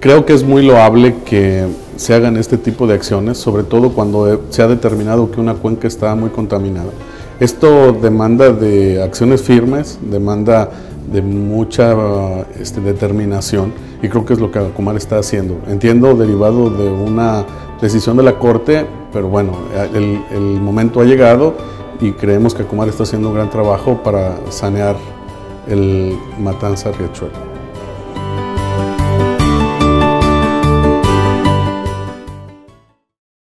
Creo que es muy loable que se hagan este tipo de acciones, sobre todo cuando eh, se ha determinado que una cuenca está muy contaminada. Esto demanda de acciones firmes, demanda de mucha este, determinación y creo que es lo que Acumar está haciendo. Entiendo derivado de una decisión de la Corte, pero bueno, el, el momento ha llegado y creemos que Acumar está haciendo un gran trabajo para sanear el Matanza Riachuelo.